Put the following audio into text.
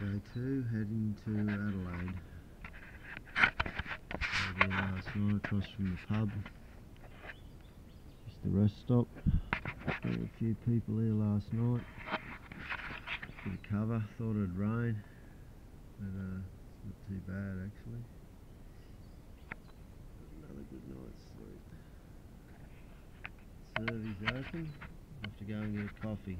Day two, heading to Adelaide. It's last night, across from the pub. Just a rest stop. Got a few people here last night. Bit of cover, thought it'd rain, but uh, it's not too bad actually. Another good night's sleep. Service open. Have to go and get a coffee.